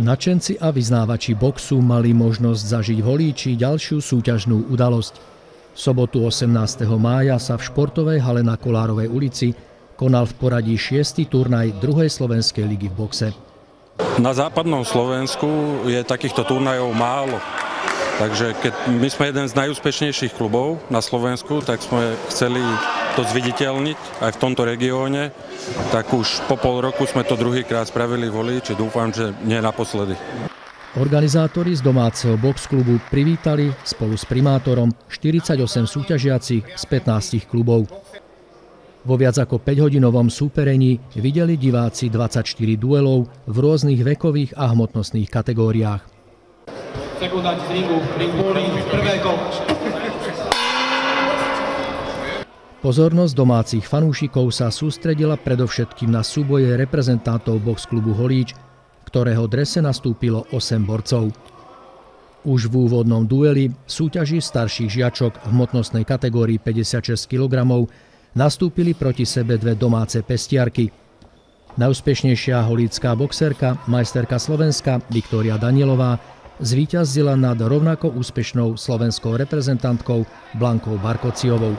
Načenci a vyznávači boxu mali možnosť zažiť v Holíči ďalšiu súťažnú udalosť. V sobotu 18. mája sa v športovej hale na Kolárovej ulici konal v poradí 6. turnaj druhej slovenskej ligy v boxe. Na západnom Slovensku je takýchto turnajov málo. Takže keď my sme jeden z najúspešnejších klubov na Slovensku, tak sme chceli to zviditeľniť aj v tomto regióne, tak už po pol roku sme to druhýkrát spravili voli, či dúfam, že nie naposledy. Organizátori z domáceho box klubu privítali spolu s primátorom 48 súťažiacich z 15 klubov. Vo viac ako 5-hodinovom súperení videli diváci 24 duelov v rôznych vekových a hmotnostných kategóriách sekundant z ringu, ring prvé kolo. Pozornosť domácich fanúšikov sa sústredila predovšetkým na súboje reprezentantov box klubu Holíč, ktorého drese nastúpilo 8 borcov. Už v úvodnom dueli súťaži starších žiačok v hmotnostnej kategórii 56 kg nastúpili proti sebe dve domáce pestiarky. Najúspešnejšia holícká boxerka, majsterka Slovenska Viktória Danielová zvíťazila nad rovnako úspešnou slovenskou reprezentantkou Blankou Barkociovou.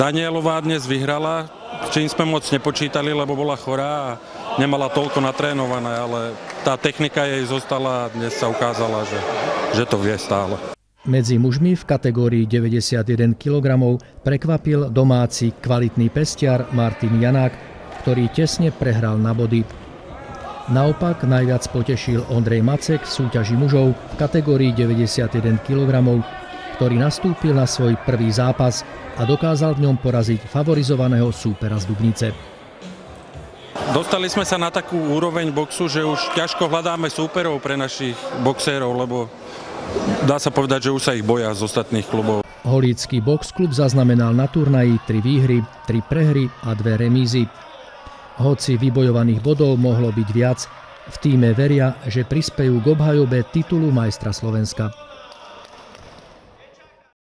Danielová dnes vyhrala, čím sme moc nepočítali, lebo bola chorá a nemala toľko natrénované, ale tá technika jej zostala a dnes sa ukázala, že, že to vie stále. Medzi mužmi v kategórii 91 kg prekvapil domáci kvalitný pestiar Martin Janák, ktorý tesne prehral na body. Naopak najviac potešil Ondrej Macek v súťaži mužov v kategórii 91 kg, ktorý nastúpil na svoj prvý zápas a dokázal v ňom poraziť favorizovaného súpera z Dubnice. Dostali sme sa na takú úroveň boxu, že už ťažko hľadáme súperov pre našich boxérov, lebo dá sa povedať, že už sa ich boja z ostatných klubov. Holícky box klub zaznamenal na turnaji tri výhry, tri prehry a dve remízy. Hoci vybojovaných bodov mohlo byť viac, v týme veria, že prispejú k obhajobe titulu majstra Slovenska.